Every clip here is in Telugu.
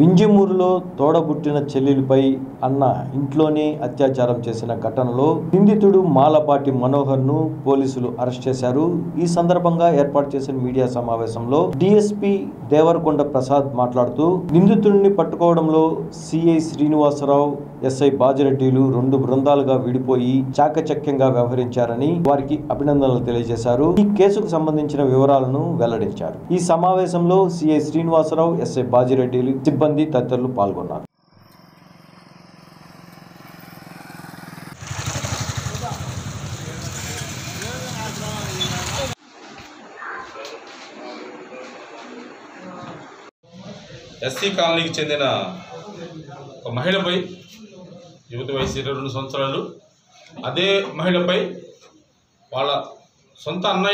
వింజమూరులో తోడబుట్టిన చెల్లెలిపై అన్న ఇంట్లోనే అత్యాచారం చేసిన ఘటనలో నిందితుడు మాలపాటి మనోహర్ను పోలీసులు అరెస్ట్ చేశారు. ఈ సందర్భంగా ఏర్పాటు చేసిన మీడియా సమావేశంలో డిఎస్పి దేవరకొండ ప్రసాద్ మాట్లాడుతూ నిందితుడిని పట్టుకోవడంలో సిఐ శ్రీనివాసరావు ఎస్ఐ బాజిరెడ్డిలు రెండు బృందాలుగా విడిపోయి చాకచక్యంగా వ్యవహరించారని వారికి అభినందనలు తెలియజేశారు. ఈ కేసుకు సంబంధించిన వివరాలను వెల్లడించారు. ఈ సమావేశంలో సిఐ శ్రీనివాసరావు ఎస్ఐ బాజిరెడ్డిలు సిబ్బంది తదితరులు పాల్గొన్నారు. ఎస్సీ కాలనీకి చెందిన ఒక మహిళపై యువతి వయసు ఇరవై రెండు సంవత్సరాలు. అదే మహిళపై వాళ్ళ సొంత అన్న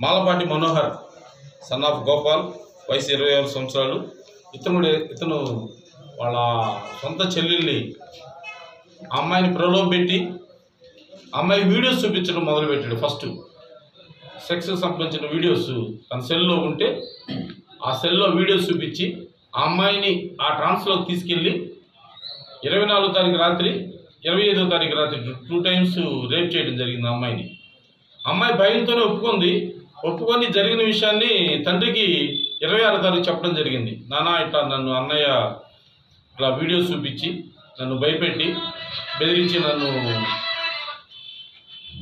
మాలపాటి మనోహర్ సన్ ఆఫ్ గోపాల్ వయసు ఇరవై ఆరు సంవత్సరాలు. ఇతను ఇతను వాళ్ళ సొంత చెల్లెల్ని అమ్మాయిని ప్రలోభపెట్టి అమ్మాయి వీడియోస్ చూపించడం మొదలుపెట్టాడు ఫస్ట్. సెక్స్కి సంబంధించిన వీడియోస్. తన సెల్లో ఉంటే ఆ సెల్లో వీడియోస్ చూపించి ఆ అమ్మాయిని ఆ ట్రాన్స్లోకి తీసుకెళ్ళి ఇరవై నాలుగో తారీఖు రాత్రి ఇరవై ఐదో తారీఖు రాత్రి టూ టైమ్స్ రేప్ చేయడం జరిగింది అమ్మాయిని. అమ్మాయి భయంతోనే ఒప్పుకుంది. ఒప్పుకొని జరిగిన విషయాన్ని తండ్రికి ఇరవై ఆరో తారీఖు చెప్పడం జరిగింది. నానా ఇట్లా నన్ను అన్నయ్య ఇట్లా వీడియోస్ చూపించి నన్ను భయపెట్టి బెదిరించి నన్ను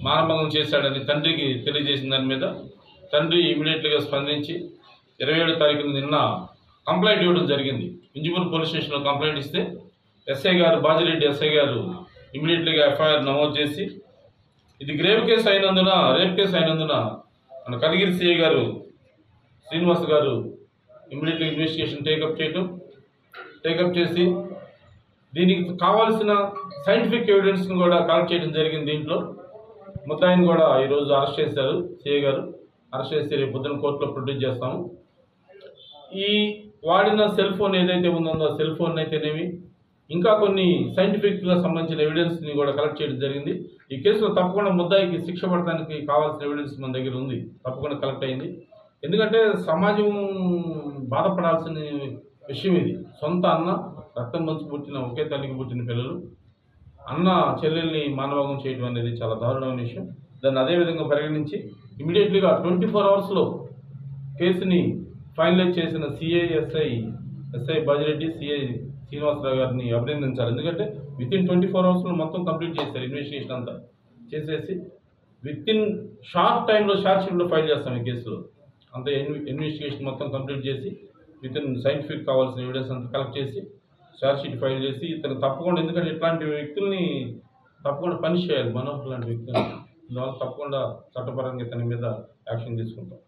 మానభంగం చేశాడని తండ్రికి తెలియజేసిన దాని మీద తండ్రి ఇమీడియట్గా స్పందించి ఇరవై ఏడో తారీఖున నిన్న కంప్లైంట్ ఇవ్వడం జరిగింది. ఇంజిమూరు పోలీస్ స్టేషన్లో కంప్లైంట్ ఇస్తే ఎస్ఐ గారు బాజిరెడ్డి ఎస్ఐ గారు ఇమీడియట్గా ఎఫ్ఐఆర్ నమోదు చేసి ఇది గ్రేవ్ కేసు అయినందున రేప్ కేసు అయినందున మన కలిగిరి సిఐ గారు శ్రీనివాస్ గారు ఇమ్మీడియట్గా ఇన్వెస్టిగేషన్ టేకప్ చేయటం టేకప్ చేసి దీనికి కావాల్సిన సైంటిఫిక్ ఎవిడెన్స్ను కూడా కలెక్ట్ చేయడం జరిగింది దీంట్లో. ముద్దాయిని కూడా ఈరోజు అరెస్ట్ చేశారు సిఏ గారు. అరెస్ట్ చేసి రేపు పొద్దున కోర్టులో ప్రొడ్యూస్ చేస్తాము. ఈ వాడిన సెల్ ఫోన్ ఏదైతే ఉందో సెల్ ఫోన్ అయితేనేమి ఇంకా కొన్ని సైంటిఫిక్గా సంబంధించిన ఎవిడెన్స్ని కూడా కలెక్ట్ చేయడం జరిగింది. ఈ కేసులో తప్పకుండా ముద్దాయికి శిక్ష పడటానికి కావాల్సిన ఎవిడెన్స్ మన దగ్గర ఉంది. తప్పకుండా కలెక్ట్ అయింది. ఎందుకంటే సమాజం బాధపడాల్సిన విషయం ఇది. సొంత అన్న రక్తం మంచి పుట్టిన ఒకే తల్లికి పుట్టిన పిల్లలు అన్న చెల్లెల్ని మానభాగం చేయడం అనేది చాలా దారుణమైన విషయం. దాన్ని అదే విధంగా పరిగణించి ఇమీడియట్లీగా ట్వంటీ ఫోర్ అవర్స్లో కేసుని ఫైనలైజ్ చేసిన CI SI SI Bajireddy CI Srinivasarao గారిని అభినందించాలి. ఎందుకంటే విత్ ఇన్ ట్వంటీ ఫోర్ అవర్స్లో మొత్తం కంప్లీట్ చేశారు ఇన్వెస్టిగేషన్ అంతా. చేసేసి విత్ ఇన్ షార్ట్ టైంలో షార్ట్ షీట్లో ఫైల్ చేస్తాం ఈ కేసులో. అంత ఇన్వెస్టిగేషన్ మొత్తం కంప్లీట్ చేసి విత్ ఇన్ సైంటిఫిక్ కావాల్సిన ఎవిడెన్స్ అంతా కలెక్ట్ చేసి షార్ట్ షీట్ ఫైల్ చేసి ఇతను తప్పకుండా ఎందుకంటే ఇట్లాంటి వ్యక్తుల్ని తప్పకుండా పనిష్ చేయాలి. మనోహర్ లాంటి వ్యక్తుల్ని. దానివల్ల తప్పకుండా చట్టపరంగా ఇతని మీద యాక్షన్ తీసుకుంటాం.